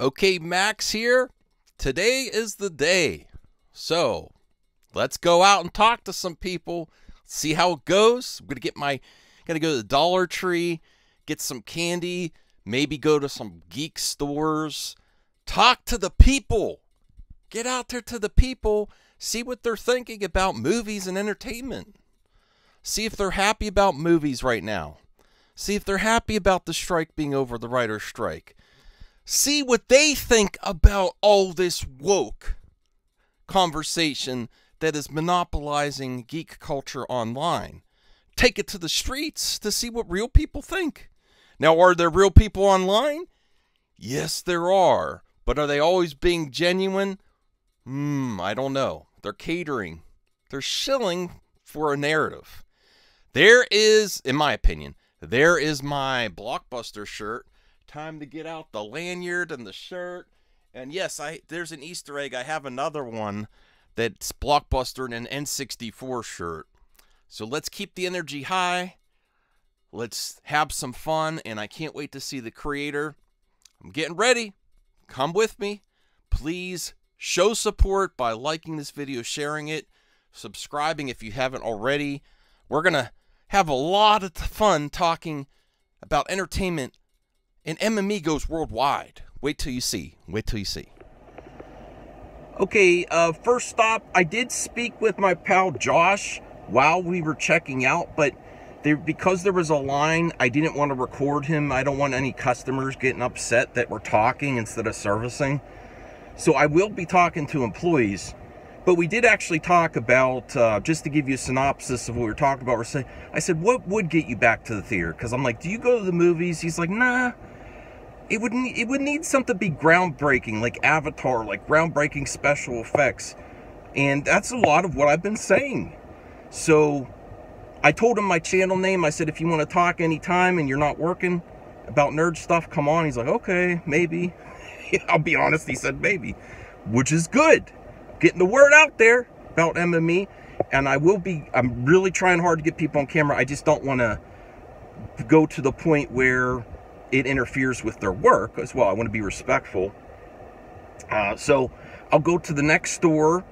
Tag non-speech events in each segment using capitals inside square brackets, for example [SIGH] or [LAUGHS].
Okay, Max here. Today is the day. So, let's go out and talk to some people, see how it goes. I'm to get my to go to the Dollar Tree, get some candy, maybe go to some geek stores, talk to the people. Get out there to the people, see what they're thinking about movies and entertainment. See if they're happy about movies right now. See if they're happy about the strike being over, the writer's strike. See what they think about all this woke conversation that is monopolizing geek culture online. Take it to the streets to see what real people think. Now, are there real people online? Yes, there are. But are they always being genuine? Hmm, I don't know. They're catering, they're shilling for a narrative. There is, in my opinion, there is my blockbuster shirt. Time to get out the lanyard and the shirt. And yes, I there's an Easter egg. I have another one that's blockbuster in an N64 shirt. So let's keep the energy high. Let's have some fun, and I can't wait to see the creator. I'm getting ready. Come with me. Please show support by liking this video, sharing it, subscribing if you haven't already. We're going to have a lot of fun talking about entertainment, and MME goes worldwide. Wait till you see. Wait till you see. Okay, uh, first stop, I did speak with my pal Josh while we were checking out, but there, because there was a line, I didn't want to record him. I don't want any customers getting upset that we're talking instead of servicing. So I will be talking to employees. But we did actually talk about, uh, just to give you a synopsis of what we were talking about, we're saying, I said, what would get you back to the theater? Because I'm like, do you go to the movies? He's like, nah. It would, need, it would need something to be groundbreaking, like Avatar, like groundbreaking special effects. And that's a lot of what I've been saying. So I told him my channel name. I said, if you want to talk anytime and you're not working about nerd stuff, come on. He's like, okay, maybe. [LAUGHS] I'll be honest, he said maybe, which is good getting the word out there about MME. And I will be, I'm really trying hard to get people on camera. I just don't want to go to the point where it interferes with their work as well. I want to be respectful. Uh, so I'll go to the next store,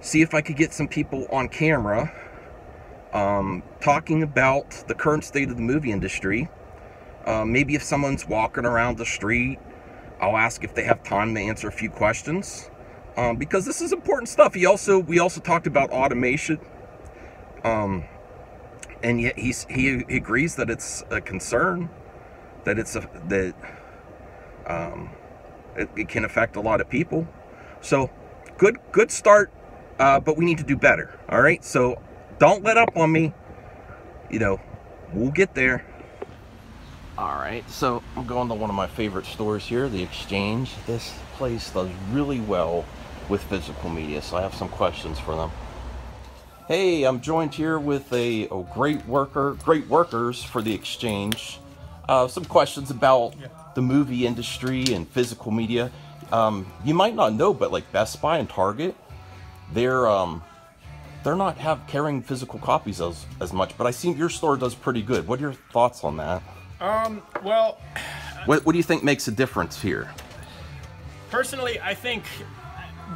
see if I could get some people on camera um, talking about the current state of the movie industry. Uh, maybe if someone's walking around the street, I'll ask if they have time to answer a few questions um, because this is important stuff. He also we also talked about automation, um, and yet he's he, he agrees that it's a concern, that it's a that um, it, it can affect a lot of people. So good good start, uh, but we need to do better. All right, so don't let up on me. You know, we'll get there. All right, so I'm going to one of my favorite stores here, the Exchange. This place does really well with physical media, so I have some questions for them. Hey, I'm joined here with a, a great worker, great workers for the exchange. Uh, some questions about yeah. the movie industry and physical media. Um, you might not know, but like Best Buy and Target, they're um, they're not have carrying physical copies as as much. But I see your store does pretty good. What are your thoughts on that? Um, well, what what do you think makes a difference here? Personally, I think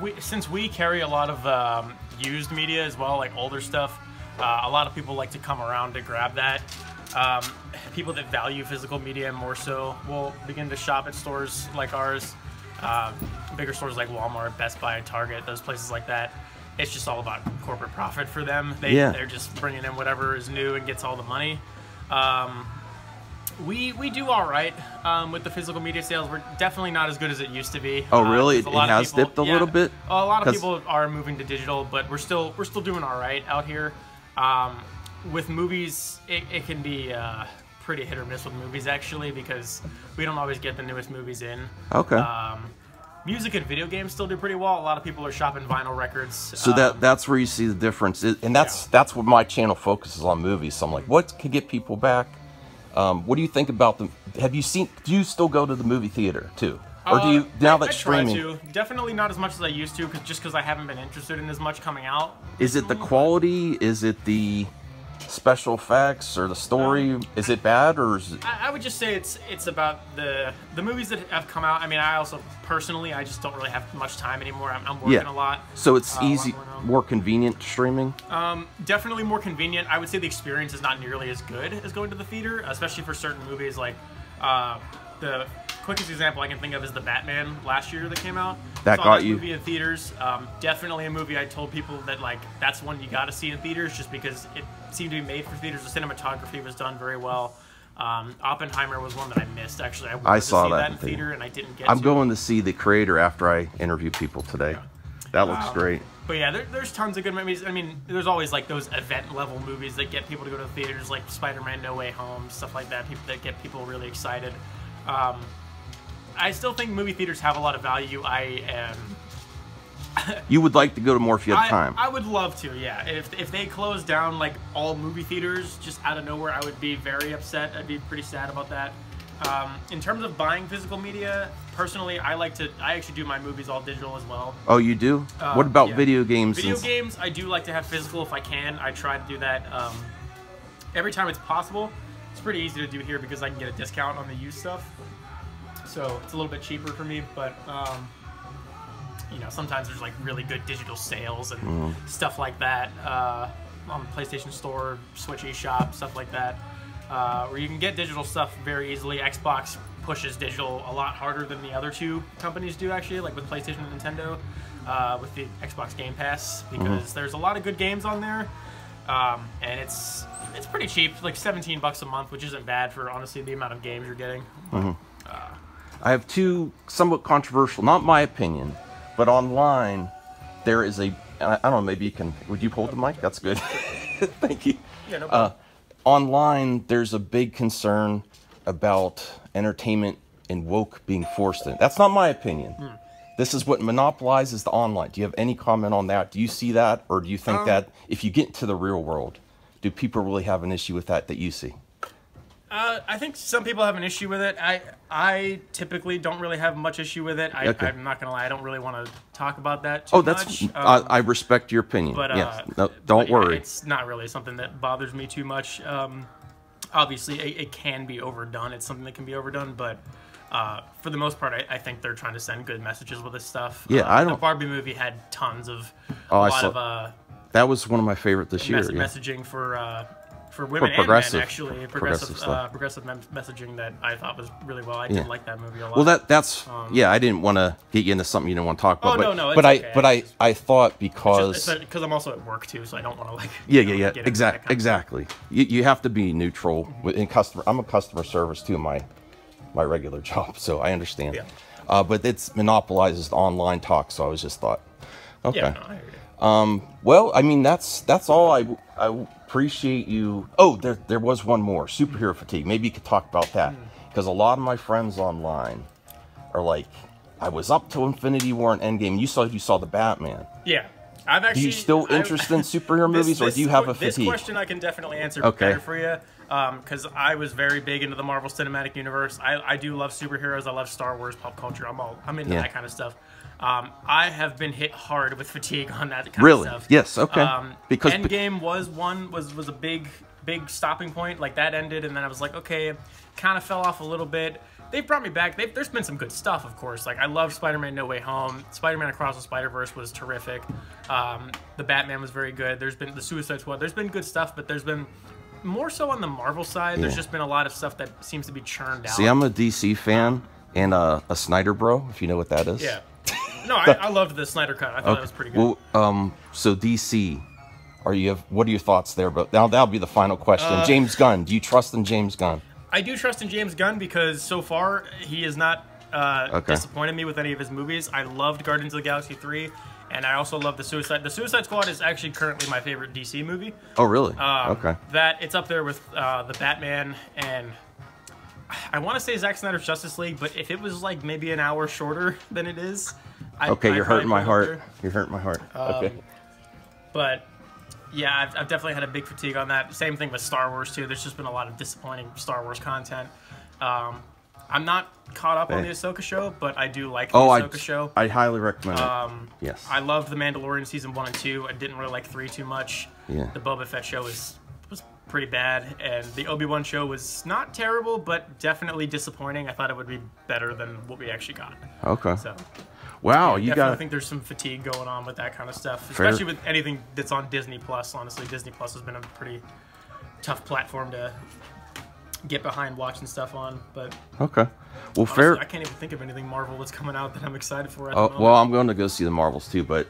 we, since we carry a lot of um, used media as well, like older stuff, uh, a lot of people like to come around to grab that. Um, people that value physical media more so will begin to shop at stores like ours, uh, bigger stores like Walmart, Best Buy, Target, those places like that. It's just all about corporate profit for them. They, yeah. They're just bringing in whatever is new and gets all the money. Um, we we do all right um, with the physical media sales. We're definitely not as good as it used to be. Oh, really? Uh, it, it has people, dipped a yeah, little bit. A lot of people are moving to digital, but we're still we're still doing all right out here. Um, with movies, it, it can be uh, pretty hit or miss with movies actually because we don't always get the newest movies in. Okay. Um, music and video games still do pretty well. A lot of people are shopping vinyl records. So that um, that's where you see the difference, and that's yeah. that's what my channel focuses on movies. So I'm like, what could get people back? Um, what do you think about them? Have you seen? Do you still go to the movie theater too, or do you uh, now that I, I streaming? To. Definitely not as much as I used to, cause just because I haven't been interested in as much coming out. Is it the quality? Is it the special effects or the story? is it bad or is it, I, I would just say it's it's about the the movies that have come out. I mean, I also personally, I just don't really have much time anymore. I'm, I'm working yeah? a lot. So it's uh, easy, more convenient streaming. Um, definitely more convenient. I would say the experience is not nearly as good as going to the theater, especially for certain movies. Like uh, the quickest example I can think of is the Batman last year that came out. That Saw got that you? movie in theaters. Um, definitely a movie I told people that like that's one you got to see in theaters, just because it seemed to be made for theaters. The cinematography was done very well. Um, Oppenheimer was one that I missed. Actually, I I to saw see that that in theater. theater, and I didn't get. I'm to. going to see the creator after I interview people today. That looks Um, great. But yeah, there, there's tons of good movies. I mean, there's always like those event level movies that get people to go to the theaters, like Spider-Man: No Way Home, stuff like that. People that get people really excited. Um, I still think movie theaters have a lot of value. I am. [LAUGHS] You would like to go to you have I, time. I would love to, yeah. If, if they close down like all movie theaters just out of nowhere, I would be very upset. I'd be pretty sad about that. Um, in terms of buying physical media, personally, I like to. I actually do my movies all digital as well. oh, you do? Uh, what about yeah. video games? Video games, I do like to have physical if I can. I try to do that um, every time it's possible. It's pretty easy to do here because I can get a discount on the used stuff. So it's a little bit cheaper for me, but um, you know sometimes there's like really good digital sales and Mm-hmm. stuff like that uh, on the PlayStation Store, Switch eShop, stuff like that, uh, where you can get digital stuff very easily. Xbox pushes digital a lot harder than the other two companies do actually, like with PlayStation and Nintendo, uh, with the Xbox Game Pass, because there's a lot of good games on there, um, and it's it's pretty cheap, like 17 bucks a month, which isn't bad for honestly the amount of games you're getting. I have two somewhat controversial, not my opinion, but online there is a. I don't know. Maybe you can. Would you hold the mic? That's good. [LAUGHS] Thank you. Yeah, no Uh, online, there's a big concern about entertainment and woke being forced in. That's not my opinion. Hmm. This is what monopolizes the online. Do you have any comment on that? Do you see that, or do you think Um, that if you get into the real world, do people really have an issue with that that you see? Uh, I think some people have an issue with it. I I typically don't really have much issue with it. I, Okay. I'm not gonna lie. I don't really want to talk about that too Oh, that's. much. I, Um, I respect your opinion. but uh, yes. No, don't but yeah, worry. It's not really something that bothers me too much. Um, obviously, it, it can be overdone. It's something that can be overdone, but. Uh, for the most part, I, I think they're trying to send good messages with this stuff. Yeah, Uh, I The don't- Barbie movie had tons of Oh, a I lot saw- of uh, That was one of my favorite this year. mes- yeah. messaging for uh, for women progressive- and men actually progressive progressive uh, progressive mem- messaging that I thought was really well. I did Yeah. like that movie a lot. Well, that that's yeah. I didn't want to get you into something you didn't want to talk about. Um, Oh, but, no, no, but it's I but I I thought because because I'm also at work too, so I don't want to like yeah yeah know, yeah exactly exactly. You, you have to be neutral with- in customer. I'm a customer service too. in My my regular [LAUGHS] job, so I understand. Yeah. Uh, but it's monopolizes the online talk, so I was just thought, okay. Yeah, no, I you. Well, I mean that's that's all. I I appreciate you. Oh, there there was one more superhero fatigue. Maybe you could talk about that Hmm. because a lot of my friends online are like, I was up to Infinity War and Endgame. You saw you saw the Batman. Yeah. I've actually. Do you still interested in [LAUGHS] superhero This- movies, or do you have a This question I can definitely answer Okay. better for you. Because I was very big into the Marvel Cinematic Universe. I, I do love superheroes. I love Star Wars, pop culture. I'm all I'm into Yeah. that kind of stuff. Um, I have been hit hard with fatigue on that kind Really? of stuff. Yes, okay. Um, Because- Endgame was one was was a big big stopping point. Like that ended, and then I was like, okay, kind of fell off a little bit. They've brought me back. They've, there's been some good stuff, of course. Like I love Spider-Man: No Way Home. Spider-Man Across the Spider-Verse was terrific. Um, the Batman was very good. There's been the Suicide Squad. There's been good stuff, but there's been more so on the Marvel side. There's just been a lot of stuff that seems to be churned out. See, I'm a DC fan and uh, a Snyder bro, if you know what that is. yeah. No, I, I loved the Snyder cut. I thought that was pretty good. Well, um, so DC, are you? What are your thoughts there? But now that'll be the final question. Uh, James Gunn, do you trust in James Gunn? I do trust in James Gunn because so far he has not uh, Okay. disappointed me with any of his movies. I loved Guardians of the Galaxy 3, and I also love the Suicide. The Suicide Squad is actually currently my favorite DC movie. Oh, really? Um, okay. That it's up there with uh, the Batman and I want to say Zack Snyder's Justice League, but if it was like maybe an hour shorter [LAUGHS] than it is, I, Okay, I'd you're hurting my up heart. You're hurting my heart. okay. But yeah, I've, I've definitely had a big fatigue on that. Same thing with Star Wars too. There's just been a lot of disappointing Star Wars content. Um, I'm not caught up on the Hey. Ahsoka show, but I do like the Oh, I, Ahsoka show. I highly recommend Um, it. Yes. I loved the Mandalorian season one and two. I didn't really like three too much. Yeah. The Boba Fett show was pretty bad, and the Obi Wan show was not terrible, but definitely disappointing. I thought it would be better than what we actually got. Okay. So Wow, I you got think there's some fatigue going on with that kind of stuff, Fair. especially with anything that's on Disney Plus. Honestly, Disney Plus has been a pretty tough platform to get behind watching stuff on. But okay. Well, honestly, fair. I can't even think of anything Marvel that's coming out that I'm excited for. At Oh, the well, I'm going to go see the Marvels too, but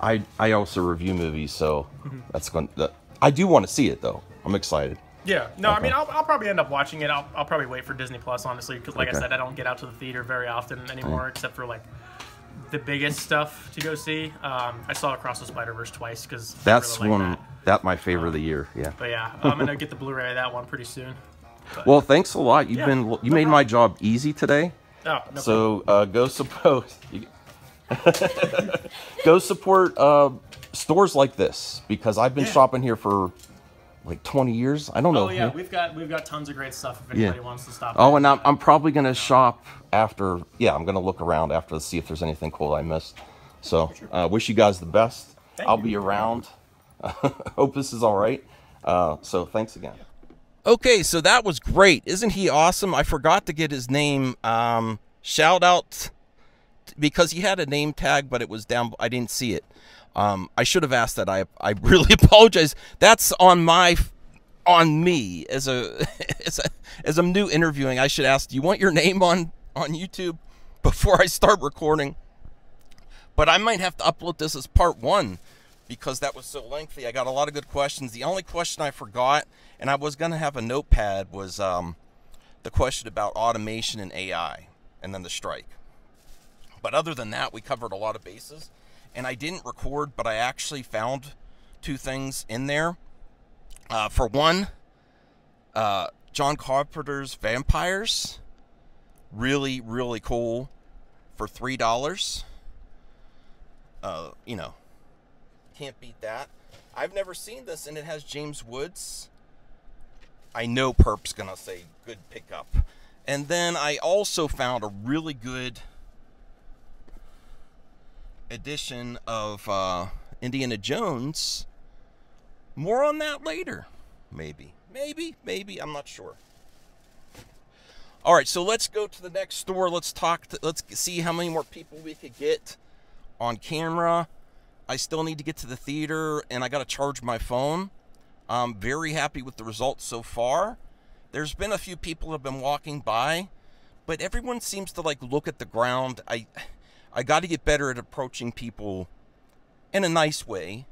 I I also review movies, so Mm-hmm. that's going. to I do want to see it though. I'm excited. Yeah, no, I mean, I'll, I'll probably end up watching it. I'll, I'll probably wait for Disney Plus, honestly, because like Okay. I said, I don't get out to the theater very often anymore, except for like the biggest stuff to go see. Um, I saw Across the Spider Verse twice because That's really one That. that my favorite of the year. Yeah. But yeah, I'm gonna get the Blu-ray of that one pretty soon. Well, thanks a lot. You've Yeah, been you no made my job easy today. Oh, no. So uh, go support [LAUGHS] go support uh, stores like this because I've been Yeah. shopping here for like 20 years. I don't know. Oh yeah, we've got we've got tons of great stuff if Yeah. anybody wants to stop. Oh, and I'm, I'm probably gonna shop after. Yeah, I'm gonna look around after to see if there's anything cool I missed. So, uh, wish you guys the best. Thank I'll you. be around. [LAUGHS] Hope this is all right. Uh, so, thanks again. Okay, so that was great. Isn't he awesome? I forgot to get his name. Um, shout out because he had a name tag, but it was down. I didn't see it. Um, I should have asked that. I I really [LAUGHS] apologize. That's on my on me as a [LAUGHS] as a as I'm new interviewing. I should ask. Do you want your name on on YouTube before I start recording? But I might have to upload this as part one because that was so lengthy. I got a lot of good questions. The only question I forgot, and I was gonna have a notepad, was um, the question about automation and AI, and then the strike. But other than that, we covered a lot of bases. And I didn't record, but I actually found two things in there. Uh, for one, uh, John Carpenter's Vampires. Really, really cool for $3. Uh, you know, can't beat that. I've never seen this, and it has James Woods. I know Perp's gonna say good pickup. And then I also found a really good edition of uh, Indiana Jones. More on that later. Maybe. Maybe. Maybe. I'm not sure. All right, so let's go to the next store. Let's talk. To, let's see how many more people we could get on camera. I still need to get to the theater, and I got to charge my phone. I'm very happy with the results so far. There's been a few people have been walking by, but everyone seems to like look at the ground. I, I got to get better at approaching people in a nice way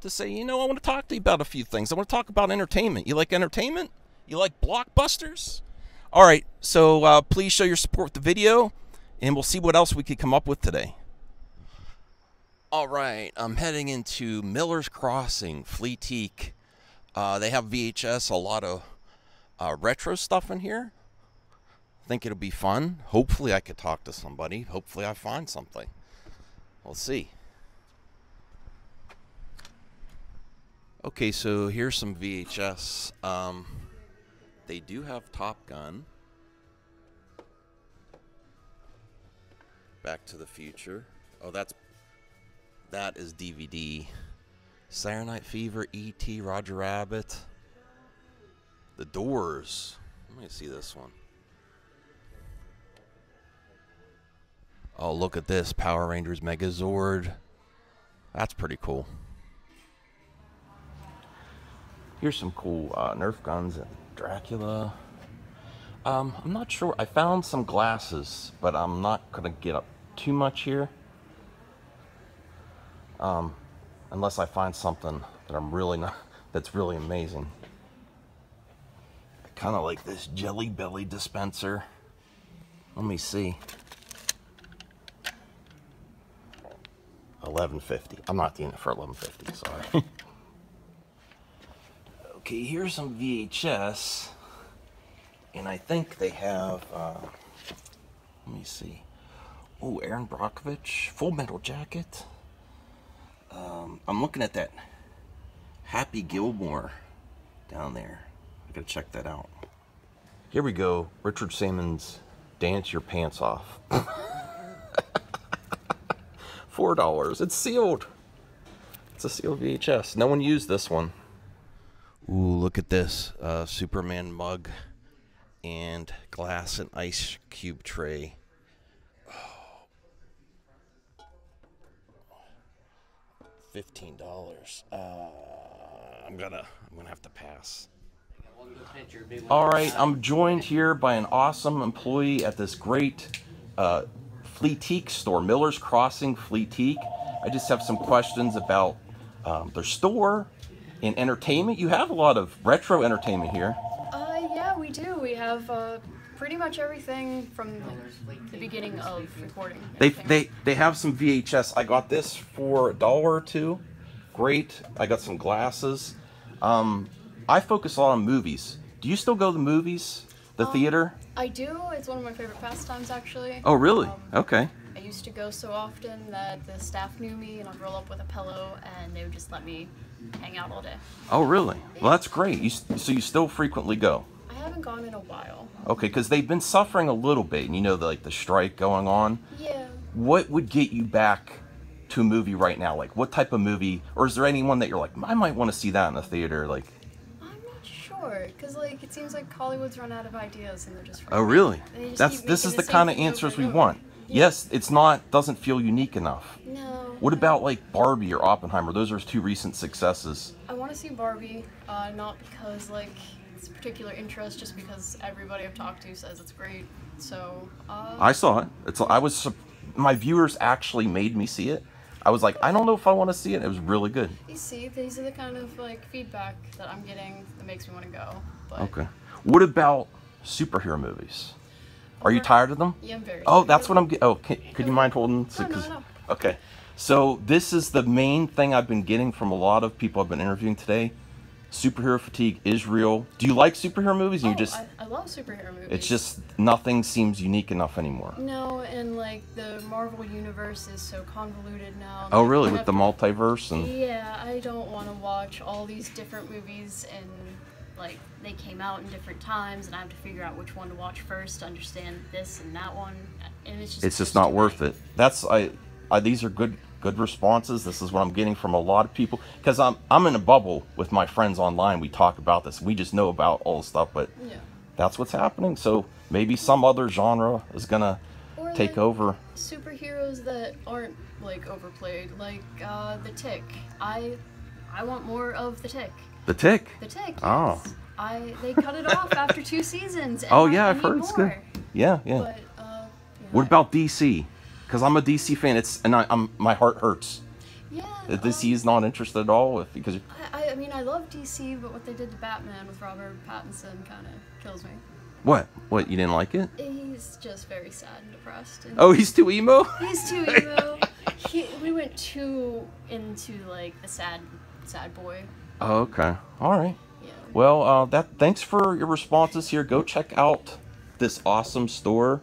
to say, you know, I want to talk to you about a few things. I want to talk about entertainment. You like entertainment? You like blockbusters? All right, so uh, please show your support with the video, and we'll see what else we could come up with today. All right, I'm heading into Miller's Crossing, Fleetique. Uh, they have VHS, a lot of uh, retro stuff in here. Think it'll be fun. Hopefully, I could talk to somebody. Hopefully, I find something. We'll see. Okay, so here's some VHS. Um, they do have Top Gun. Back to the Future. Oh, that's that is DVD. Saturday Night Fever, E.T., Roger Rabbit. The Doors. Let me see this one. Oh, look at this Power Rangers Megazord. That's pretty cool. Here's some cool uh, Nerf guns and Dracula. Um, I'm not sure. I found some glasses, but I'm not gonna get up too much here. Um, unless I find something that I'm really not [LAUGHS] that's really amazing. I kind of like this Jelly Belly dispenser. Let me see. 1150. I'm not doing it for 1150. Sorry. [LAUGHS] okay, here's some VHS, and I think they have. Uh, let me see. Oh, Erin Brockovich, Full Metal Jacket. Um, I'm looking at that Happy Gilmore down there. I gotta check that out. Here we go. Richard Simmons, Dance Your Pants Off. [LAUGHS] Four dollars. It's sealed. It's a sealed VHS. No one used this one. Ooh, look at this uh, Superman mug and glass and ice cube tray. Fifteen dollars. Uh, I'm gonna I'm gonna have to pass. All right, I'm joined here by an awesome employee at this great uh, Fleetique store, Miller's Crossing Fleetique. I just have some questions about um, their store and entertainment. You have a lot of retro entertainment here. Uh, yeah, we do. We have uh, pretty much everything from the, beginning of recording. They, they they have some VHS. I got this for a dollar or two. Great. I got some glasses. Um, I focus a lot on movies. Do you still go to the movies? The theater? I do. It's one of my favorite pastimes, actually. Oh, really? Um, Okay. I used to go so often that the staff knew me, and I'd roll up with a pillow, and they would just let me hang out all day. Oh, really? Well, that's great. You so you still frequently go? I haven't gone in a while. Okay, because they've been suffering a little bit, and you know, the, like the strike going on. Yeah. What would get you back to a movie right now? Like, what type of movie, or is there anyone that you're like, I might want to see that in the theater? Like, sure, because like it seems like Hollywood's run out of ideas, and they're just. oh, really? Just That's this is the same kind of answers we want. Yeah. Yes, it's not doesn't feel unique enough. No. What about like Barbie or Oppenheimer? Those are two recent successes. I want to see Barbie, uh, not because like it's a particular interest, just because everybody I've talked to says it's great. So. Uh, I saw it. It's I was my viewers actually made me see it. I was like, I don't know if I want to see it. It was really good. You see, these are the kind of like feedback that I'm getting that makes me want to go. But Okay. What about superhero movies? Are you tired of them? Yeah, I'm very. Oh, that's what I'm. Ge- oh, can, could you mind holding? No, no, no. Okay. So this is the main thing I've been getting from a lot of people I've been interviewing today. Superhero fatigue is real. Do you like superhero movies? Oh, you just I, I love superhero movies. it's just nothing seems unique enough anymore. No, and like the Marvel universe is so convoluted now. Oh, really? With the multiverse and Yeah, I don't want to watch all these different movies and like they came out in different times, and I have to figure out which one to watch first to understand this and that one, and it's just it's just not worth it. That's I, I these are good good responses. This is what I'm getting from a lot of people because I'm I'm in a bubble with my friends online. We talk about this. We just know about all the stuff, but Yeah. that's what's happening. So maybe some other genre is gonna Or take like over. superheroes that aren't like overplayed, like uh, the Tick. I I want more of the Tick. The Tick. The Tick. Oh. I they cut it off after two seasons. And Oh yeah, I I've need heard it's good. Yeah, yeah. But uh, What about DC? Because I'm a DC fan. It's and I, I'm my heart hurts. Yeah. That um, DC is not interested at all with because I, I- I mean, I love DC, but what they did to Batman with Robert Pattinson kind of kills me. what? What you didn't like it? He's just very sad and depressed. And Oh, he's too emo. he's too [LAUGHS] emo. he, we went too into like the sad, sad boy. Oh, okay. All right. Yeah. Well, uh, that thanks for your responses here. Go check out this awesome store.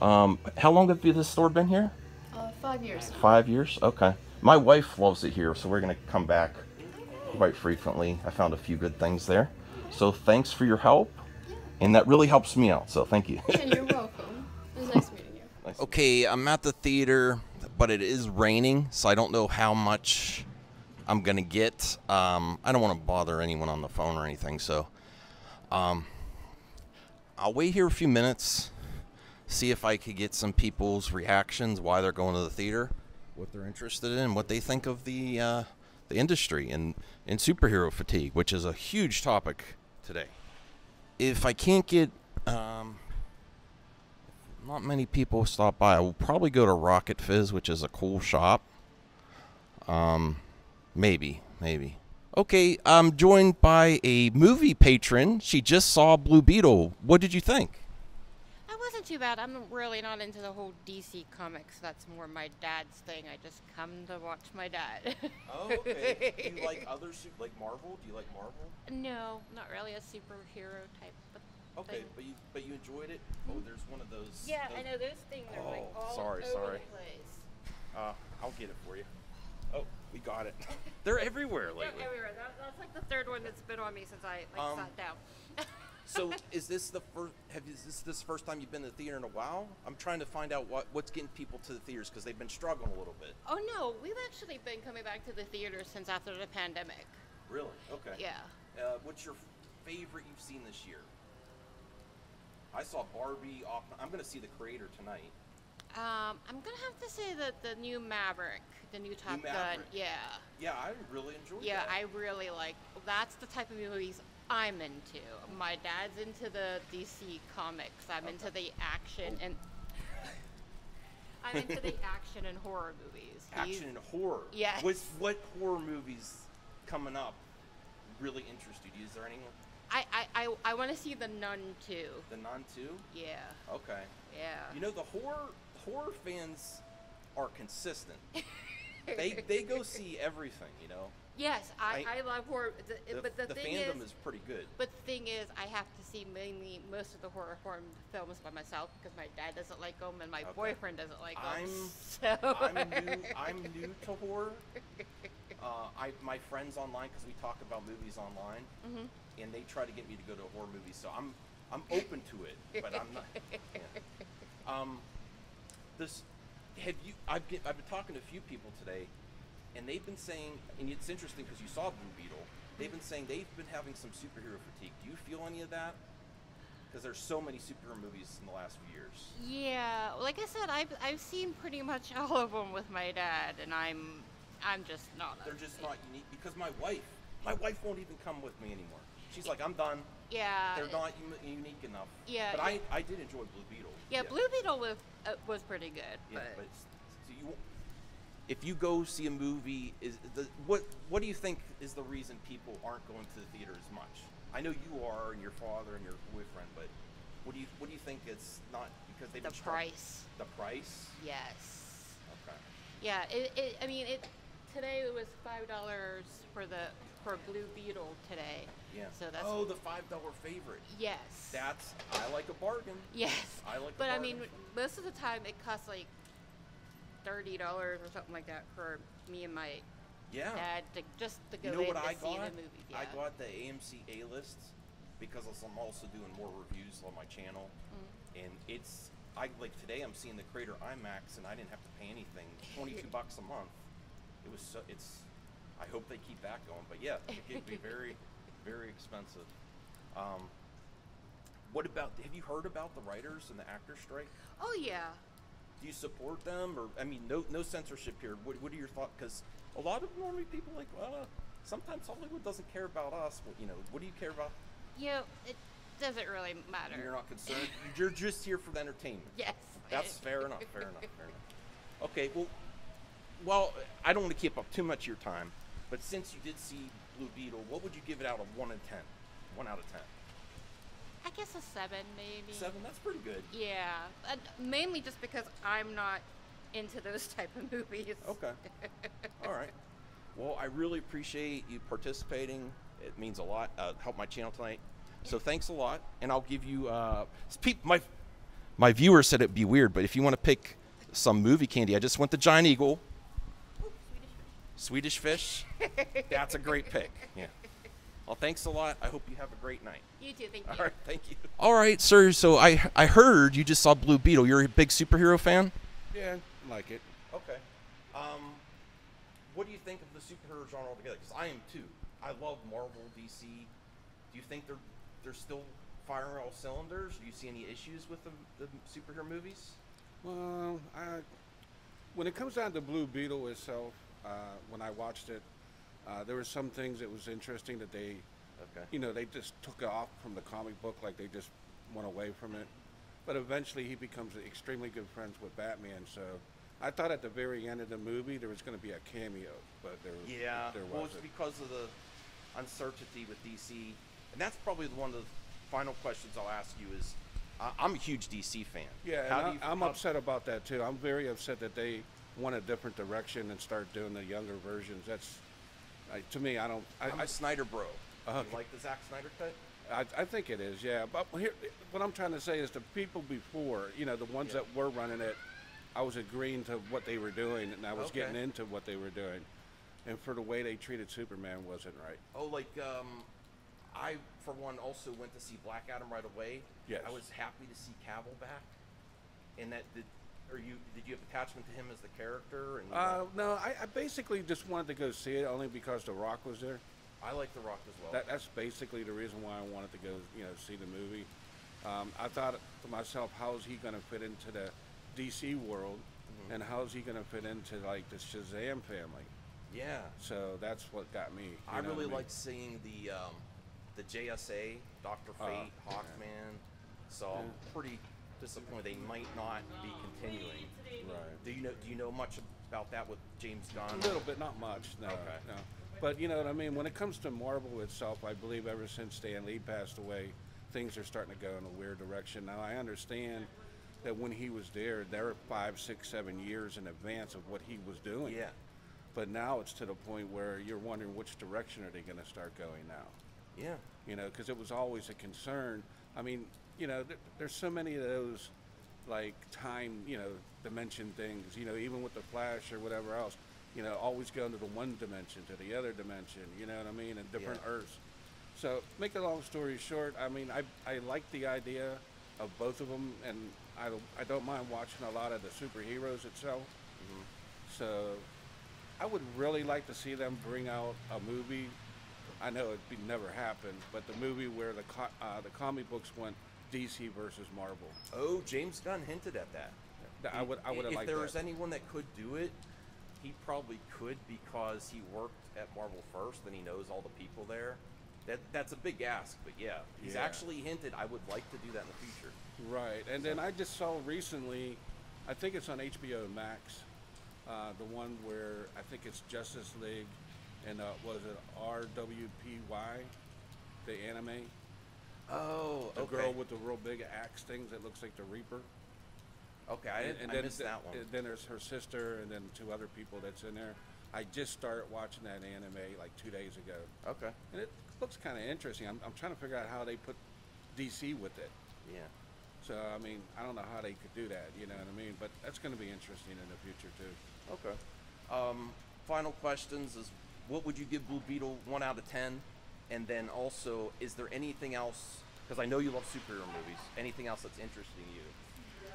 Um, how long have you this store been here? Uh, five years. now. Five years. Okay. My wife loves it here, so we're gonna come back quite frequently. I found a few good things there. So thanks for your help, and that really helps me out. So thank you. Yeah, you're welcome. It was nice meeting you. [LAUGHS] Okay, I'm at the theater, but it is raining, so I don't know how much I'm gonna get. Um, I don't want to bother anyone on the phone or anything, so um, I'll wait here a few minutes, see if I could get some people's reactions, why they're going to the theater, what they're interested in, what they think of the uh, the industry and and superhero fatigue, which is a huge topic today. If I can't get um, not many people stop by. I will probably go to Rocket Fizz, which is a cool shop. Um, maybe, maybe. Okay, I'm joined by a movie patron. She just saw Blue Beetle. What did you think? That wasn't too bad. I'm really not into the whole DC comics. That's more my dad's thing. I just come to watch my dad. Oh, [LAUGHS] okay. Do you like other like Marvel? Do you like Marvel? no, not really a superhero type. But Okay, thing. but you but you enjoyed it. Oh, there's one of those. Yeah, those- I know those things are like Oh, all sorry, over sorry. the place. Uh, I'll get it for you. Oh, we got it. [LAUGHS] They're everywhere They're lately. everywhere. That, that's like the third one that's been on me since I like Um, sat down. [LAUGHS] So is this the first? Have is this this first time you've been to the theater in a while? I'm trying to find out what what's getting people to the theaters because they've been struggling a little bit. oh no, we've actually been coming back to the theater since after the pandemic. Really? Okay. Yeah. uh, what's your favorite you've seen this year? I saw Barbie. Off, I'm going to see the creator tonight. Um, I'm gonna have to say that the new Maverick, the new Top Gun, Maverick. yeah, Yeah, I really enjoyed yeah, that. I really like. That's the type of movies I'm into. My dad's into the DC comics. I'm into the action and. Oh. I'm into the [LAUGHS] action and horror movies. He's- Action and horror. Yes. What's, what horror movies coming up really interest you? Is there anyone? I I, I, I want to see the Nun too. The Nun 2? Yeah, Okay. yeah. You know, the horror horror fans are consistent. [LAUGHS] they they go see everything, you know. Yes, I, I- I, love horror. The, The, but the, the thing fandom is, is pretty good. But the thing is, I have to see mainly most of the horror horror films by myself because my dad doesn't like them and my Okay. boyfriend doesn't like them. I'm- [LAUGHS] so I'm new. I'm new to horror. Uh, I my friends online because we talk about movies online, Mhm. and they try to get me to go to a horror movie. So I'm I'm open to it, but I'm not. yeah. [LAUGHS] Um, this have you? I've I've been talking to a few people today, and they've been saying, and it's interesting because you saw Blue Beetle. They've been saying they've been having some superhero fatigue. Do you feel any of that? Because there's so many superhero movies in the last few years. yeah, like I said, I've I've seen pretty much all of them with my dad, and I'm I'm just not. They're just not unique because my wife, my wife won't even come with me anymore. She's like, I'm done. Yeah. They're not unique enough. Yeah, But yeah. I, I did enjoy Blue Beetle. Yeah, Blue Beetle was uh, was pretty good. Yeah, but but so you, won't- if you go see a movie, is the what what do you think is the reason people aren't going to the theater as much? I know you are, and your father and your boyfriend, but what do you what do you think it's not because they've the been struck- price, The price. yes. Okay. Yeah, it, it, I mean, it. Today it was five dollars for the for Blue Beetle today. Yeah. So that's oh the five dollar favorite. yes. That's I like a bargain. yes. I like. a But I mean, most of the time it costs like thirty dollars or something like that for me and my yeah. dad to just to go You know in what to I see got? the movie. Yeah. I got the AMC A list because I'm also doing more reviews on my channel, Mm. and it's I like today I'm seeing the Creator IMAX and I didn't have to pay anything, [LAUGHS] twenty two bucks a month. It was so it's. I hope they keep that going, but yeah, it could be very, [LAUGHS] very expensive. Um, what about? Have you heard about the writers and the actors strike? Oh yeah. Do you support them, or I mean, no no censorship here. What, what are your thoughts? Because a lot of normally people are like, well, sometimes Hollywood doesn't care about us. Well, you know, what do you care about? You know, it doesn't really matter. You're not concerned. You're just here for the entertainment. Yes. That's fair enough. Fair enough. Fair enough. Okay. Well, well, I don't want to keep up too much of your time, but since you did see Blue Beetle, what would you give it out of one and ten? One out of ten. I guess a seven maybe. Seven. That's pretty good. Yeah, and mainly just because I'm not into those [LAUGHS] type of movies. Okay. [LAUGHS] All right. Well, I really appreciate you participating. It means a lot. Uh, help my channel tonight. So thanks a lot, and I'll give you. Uh, my my viewer said it'd be weird, but if you want to pick some movie candy, I just went to Giant Eagle. Swedish fish. That's a great [LAUGHS] pick. Yeah. Well, thanks a lot. I hope you have a great night. You too. Thank you. All right, thank you. All right, sir. So I I heard you just saw Blue Beetle. You're a big superhero fan. Yeah, like it. Okay. Um, what do you think of the superhero genre altogether? Because I am too. I love Marvel, DC. Do you think they're they're still firing all cylinders? Do you see any issues with the, the superhero movies? Well, I, when it comes down to Blue Beetle itself, uh, when I watched it, uh, there were some things that was interesting that they, Okay. you know, they just took it off from the comic book, like they just went away from it. But eventually, he becomes extremely good friends with Batman. So, I thought at the very end of the movie there was going to be a cameo, but there, Yeah. there Well, it's because of the uncertainty with DC, and that's probably one of the final questions I'll ask you. Is I I'm a huge DC fan. Yeah, I, you- I'm how- upset about that too. I'm very upset that they went a different direction and start doing the younger versions. That's, I, to me, I don't. I, I'm I, a Snyder bro. Okay. You like the Zack Snyder cut? I, I think it is. Yeah, but here, what I'm trying to say is the people before, you know, the ones Yeah. that were running it, I was agreeing to what they were doing, and I was Okay. getting into what they were doing, and for the way they treated Superman wasn't right. Oh, like um, I for one also went to see Black Adam right away. Yes. I was happy to see Cavill back, and that did. Or you did you have attachment to him as the character? And Uh, no, I, I basically just wanted to go see it only because The Rock was there. I like The Rock as well. That, that's basically the reason why I wanted to go, you know, see the movie. Um, I thought to myself, how is he going to fit into the DC world, Mm-hmm. and how is he going to fit into like the Shazam family? yeah. So that's what got me. I really mean? like seeing the um, the JSA, Doctor Uh, Fate, yeah. Hawkman. So I'm pretty disappointed they might not be continuing. Right. Do you know Do you know much about that with James Gunn? A little bit, not much. No, Okay. no. But you know what I mean. When it comes to Marvel itself, I believe ever since Stan Lee passed away, things are starting to go in a weird direction. Now I understand that when he was there, they were five, six, seven years in advance of what he was doing. Yeah. But now it's to the point where you're wondering which direction are they going to start going now. Yeah. You know, because it was always a concern. I mean, you know, there, there's so many of those like time, you know, dimension things. You know, even with the Flash or whatever else. You know, always going to the one dimension to the other dimension. You know what I mean? And different Yeah. Earths. So, make a long story short, I mean, I I like the idea of both of them, and I don't- I don't mind watching a lot of the superheroes itself. So, I would really like to see them bring out a movie. I know it'd be never happen, but the movie where the co- uh, the comic books went DC versus Marvel. Oh, James Gunn hinted at that. Th- I would I would have If liked there that. was anyone that could do it, he probably could because he worked at Marvel first and he knows all the people there. That that's a big ask, but yeah, he's Yeah. actually hinted I would like to do that in the future. Right, and then I just saw recently, I think it's on HBO Max, uh, the one where I think it's Justice League, and uh, was it RWBY, the anime, Oh, the okay. girl with the real big axe things that looks like the Reaper. Okay, I, didn't, I missed th- that one. and then there's her sister, and then two other people that's in there. I just started watching that anime like two days ago, okay, and it looks kind of interesting. I'm, I'm trying to figure out how they put DC with it. yeah. So I mean, I don't know how they could do that. You know what I mean? But that's going to be interesting in the future too. Okay. Um, final questions is what would you give Blue Beetle one out of ten? And then also, is there anything else? Because I know you love superhero movies. Anything else that's interesting you?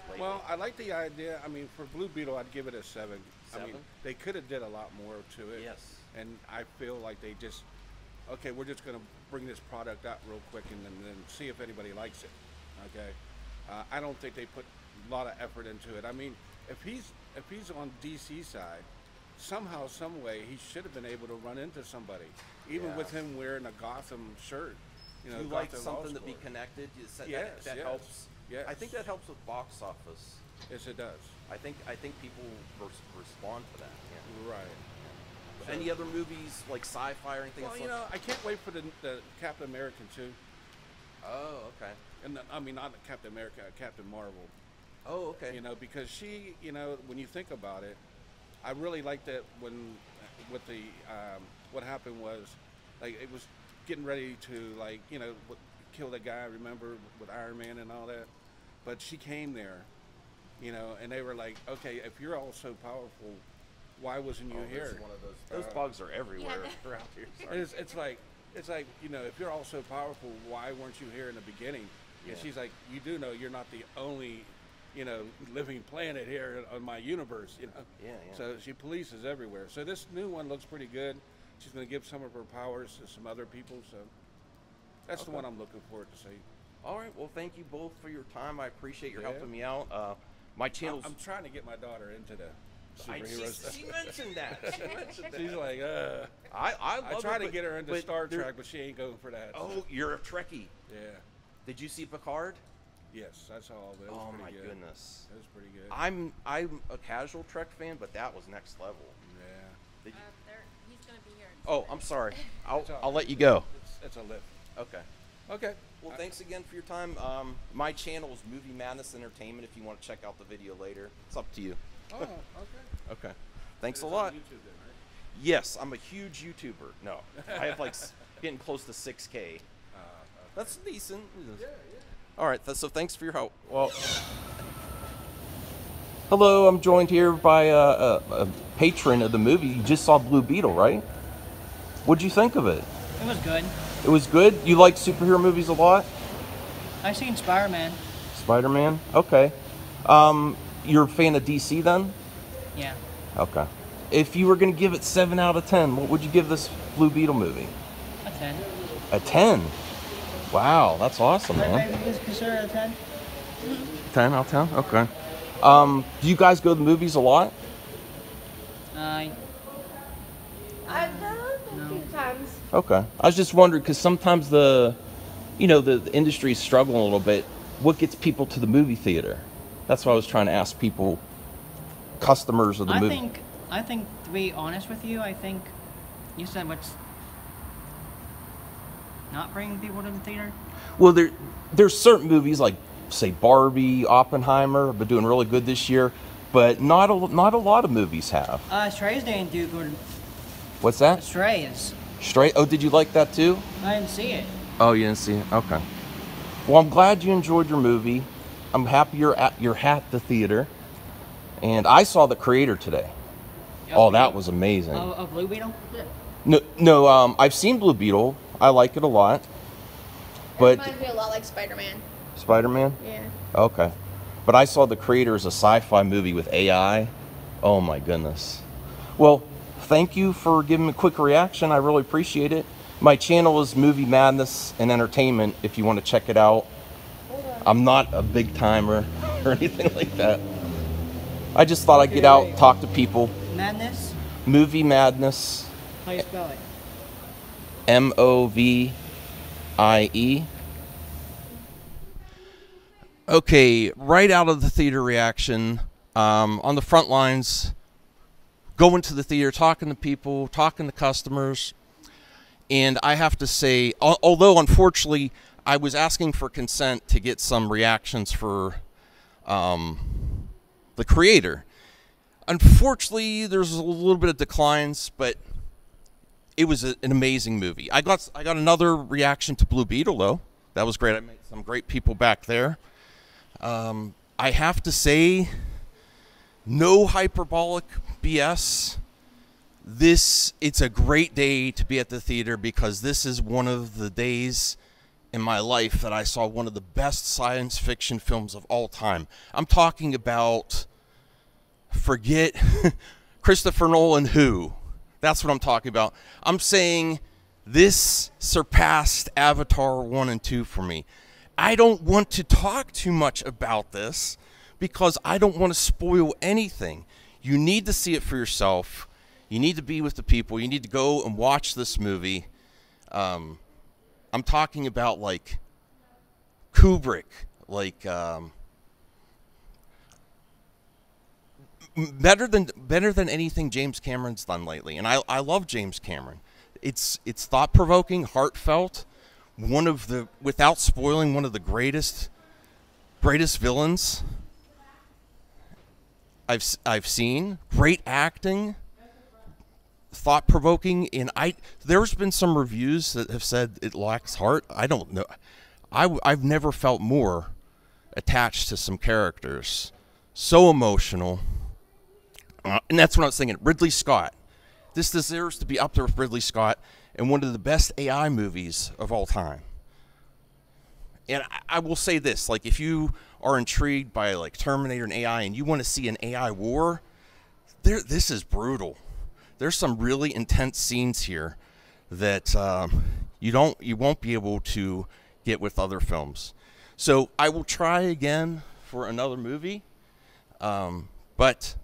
Lately? Well, I like the idea. I mean, for Blue Beetle, I'd give it a seven. I mean, they could have did a lot more to it. Yes. And I feel like they just, okay, we're just going to bring this product out real quick and then, then see if anybody likes it. Okay. Uh, I don't think they put a lot of effort into it. I mean, if he's if he's on DC side, somehow, some way, he should have been able to run into somebody, even Yeah. with him wearing a Gotham shirt. You know, you like Gotham something to be connected. You said Yes, that, that yes, helps. Yes. I think that helps with box office. Yes, it does. I think I think people res- respond to that. Yeah. Right. Any other movies like sci-fi or anything? Well, you like- know, I can't wait for the, the Captain American too, Oh, okay. and the, I mean not Captain America, Captain Marvel. Oh, okay. You know, because she, you know, when you think about it, I really liked that when with the um, what happened was like it was getting ready to like you know what, kill the guy. Remember with Iron Man and all that, but she came there, you know, and they were like, okay, if you're all so powerful, why wasn't you Oh, here? one of those. Those Uh, bugs are everywhere Yeah. [LAUGHS] around here. Sorry. It's, it's like it's like you know if you're all so powerful, why weren't you here in the beginning? And Yeah. she's like, you do know you're not the only you know living planet here on my universe. You know. Yeah, yeah. So she polices everywhere. So this new one looks pretty good. She's going to give some of her powers to some other people. So that's the one I'm looking forward to see. All right. Well, thank you both for your time. I appreciate your Yeah. helping me out. Uh, my I'm, channel's. I'm trying to get my daughter into the I, superhero she, stuff. she mentioned that. [LAUGHS] She mentioned that. She's like, uh. I, I, love I try it, to but- get her into Star there- Trek, but she ain't going for that. Oh, you're a Trekkie. yeah. Did you see Picard? Yes, that's all. But it was Oh pretty my good. goodness. It was pretty good. I'm I'm a casual Trek fan, but that was next level. yeah. Did Uh, you, there, he's gonna be here. in oh, two I'm sorry. I'll I'll let you go. It's, it's a lift. Okay. Okay. Well, thanks again for your time. Um, my channel is Movie Madness Entertainment. If you want to check out the video later, it's up to you. Oh, okay. Okay. Thanks a lot. YouTube then, right? Yes, I'm a huge YouTuber. No, I have like [LAUGHS] getting close to 6K. That's decent. Uh, Yeah, yeah. All right. th- so thanks for your help. Well. Hello, I'm joined here by a, a, a patron of the movie. You just saw Blue Beetle, right? What'd you think of it? It was good. It was good. You like superhero movies a lot? I've seen Spider-Man. Spider-Man. Okay. Um, you're a fan of DC then? Yeah. Okay. If you were gonna give it seven out of ten, what would you give this Blue Beetle movie? A 10. A 10. Wow, that's awesome, man. you consider a 10? 10 out of 10? Okay. Um, do you guys go to the movies a lot? Uh, Okay. I was just wondering because sometimes the, you know, the, the industry is struggling a little bit. What gets people to the movie theater? That's what I was trying to ask people, customers of the I movie. think, I think, to be honest with you, I think you said what's not bringing people to the theater. Well, there there's certain movies like say Barbie, Oppenheimer have been doing really good this year, but not a not a lot of movies have. Uh, Strays didn't do good. What's that? Strays. Straight. Oh, did you like that too? I didn't see it. Oh, you didn't see it. Okay. Well, I'm glad you enjoyed your movie. I'm happy you're at you're at the theater, and I saw the creator today. Oh, that was amazing. Of, of Blue Beetle? No, no. Um, I've seen Blue Beetle. I like it a lot. But Reminds me a lot like Spider-Man. Spider-Man. Yeah. Okay. But I saw the creator as a sci-fi movie with AI. Oh my goodness. Well, thank you for giving me a quick reaction. I really appreciate it. My channel is Movie Madness and Entertainment if you want to check it out. I'm not a big timer [LAUGHS] or anything like that. I just thought I'd get out, talk to people. Madness? Movie Madness, How you spell it? M O V I E. Okay, right out of the theater reaction, um, on the front lines, going to the theater, talking to people, talking to customers. And I have to say, although unfortunately I was asking for consent to get some reactions for um, the creator, unfortunately there's a little bit of declines, but it was a, an amazing movie. I got I got another reaction to Blue Beetle though. That was great. I met some great people back there. Um, I have to say, no hyperbolic BS. This it's a great day to be at the theater because this is one of the days in my life that I saw one of the best science fiction films of all time. I'm talking about forget [LAUGHS] Christopher Nolan who. That's what I'm talking about. I'm saying this surpassed Avatar 1 and 2 for me. I don't want to talk too much about this because I don't want to spoil anything. You need to see it for yourself. You need to be with the people. You need to go and watch this movie. Um, I'm talking about like Kubrick, like um, better than better than anything James Cameron's done lately. And I, I love James Cameron. It's it's thought provoking, heartfelt. One of the without spoiling one of the greatest greatest villains I've I've seen. Great acting, thought provoking, and I there's been some reviews that have said it lacks heart. I don't know. I I've never felt more attached to some characters. So emotional. Uh, and that's what I was thinking. Ridley Scott. This deserves to be up there with Ridley Scott and one of the best AI movies of all time. And I, I will say this: like, if you are intrigued by like Terminator and AI, and you want to see an AI war, there, this is brutal. There's some really intense scenes here that um, you don't, you won't be able to get with other films. So I will try again for another movie, um, but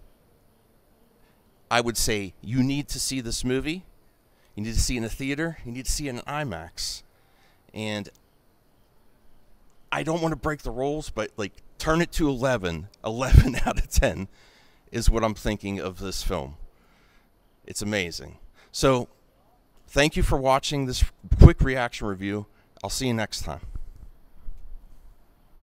I would say you need to see this movie. You need to see it in a theater. You need to see it in IMAX. And I don't want to break the rules, but like turn it to 11. [LAUGHS] 11 out of 10 is what I'm thinking of this film. It's amazing. So, thank you for watching this quick reaction review. I'll see you next time.